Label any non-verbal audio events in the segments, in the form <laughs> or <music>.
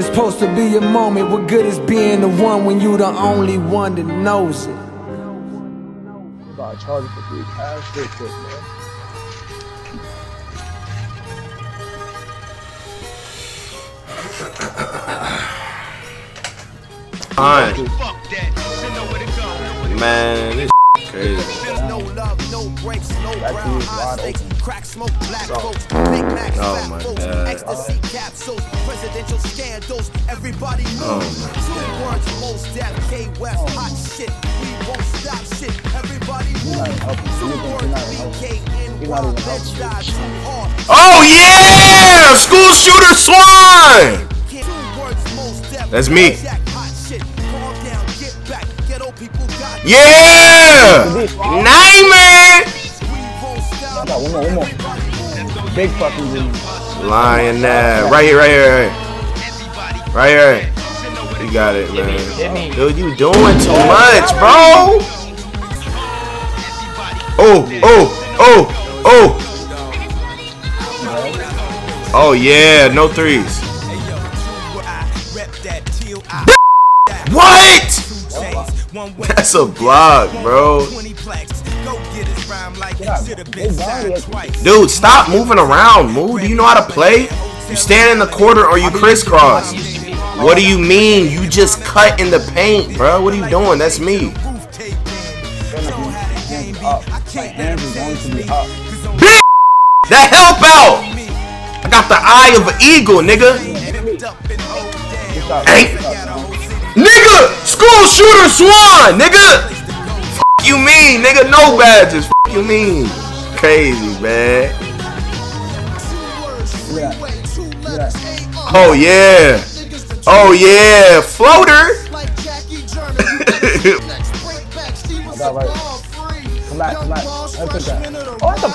It's supposed to be a moment. What good is being the one when you the only one that knows it? About to charge for three cash real quick, man. Fine. Man, this crazy. That dude is wide open. Crack smoke, black folks, Oh Big Macs, fat my folks, God. ecstasy capsules, presidential scandals, everybody knows. Oh Two words, most death, K West, oh. hot shit. We won't stop shit, everybody He's not Two words, not helping. BKN, He's not even die too hard. Oh yeah! School shooter Swan! Two words, most death, That's me. Hot shit. Calm down, get back, ghetto people got Yeah! Nightmare! We. I got one more, one more. Big fucking lead. Lion that. Right here, right here, right here. Right here. You got it, man. Dude, you doing too much, bro. Oh, oh, oh, oh. Oh yeah, no threes. What? That's a block, bro. Dude, stop moving around. Move. Do you know how to play? You stand in the corner or you crisscross. What do you mean? You just cut in the paint, bro. What are you doing? That's me. Hands up. My hands is going to be up. Bitch! That help out! I got the eye of an eagle, nigga. Good shot. Ain't- Nigga! School shooter swan, nigga! F you mean, nigga? No badges. F you mean? Crazy, man. Look at that. Look at that. Oh, yeah. Oh, yeah. Floater. I. <laughs> Come back, come back. Let's. Oh, what the?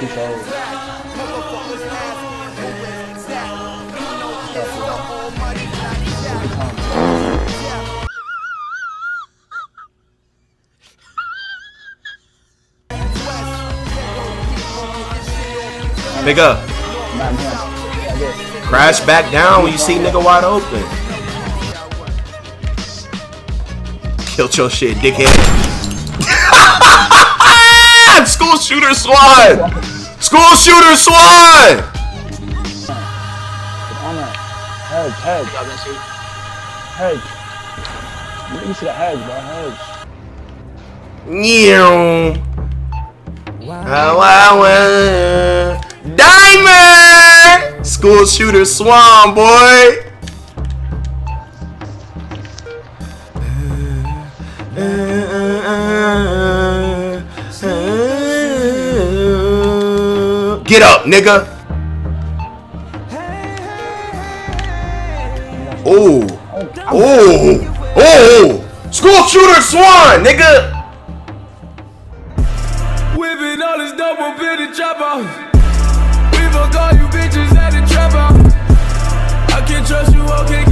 Keep going. Pick up. Crash back down when you see nigga wide open. Killed your shit, dickhead. <laughs> School shooter swan! School shooter that. Hedge, hedge. Hedge. Me see the hedge, bro. Hedge. Meow. Wow, wow! School shooter swan, boy! Get up, nigga! Oh, oh, oh! School shooter swan, nigga! Whipping all this double bitty chopper. We you bitches at the trap house. I can't trust you, can't